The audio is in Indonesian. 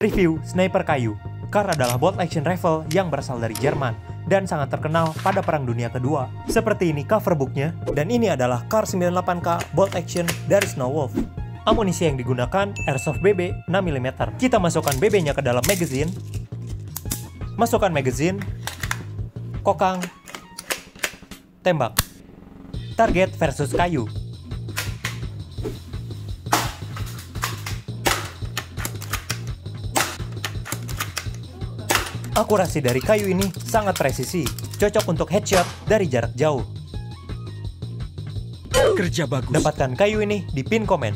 Review Sniper Kayu Kar adalah bolt action rifle yang berasal dari Jerman dan sangat terkenal pada Perang Dunia Kedua. Seperti ini cover booknya, dan ini adalah Kar 98K bolt action dari Snowwolf. Amunisi yang digunakan Airsoft BB 6mm. Kita masukkan BB-nya ke dalam magazine. Masukkan magazine. Kokang. Tembak. Target versus kayu. Akurasi dari kayu ini sangat presisi, cocok untuk headshot dari jarak jauh. Kerja bagus. Dapatkan kayu ini di pin komen.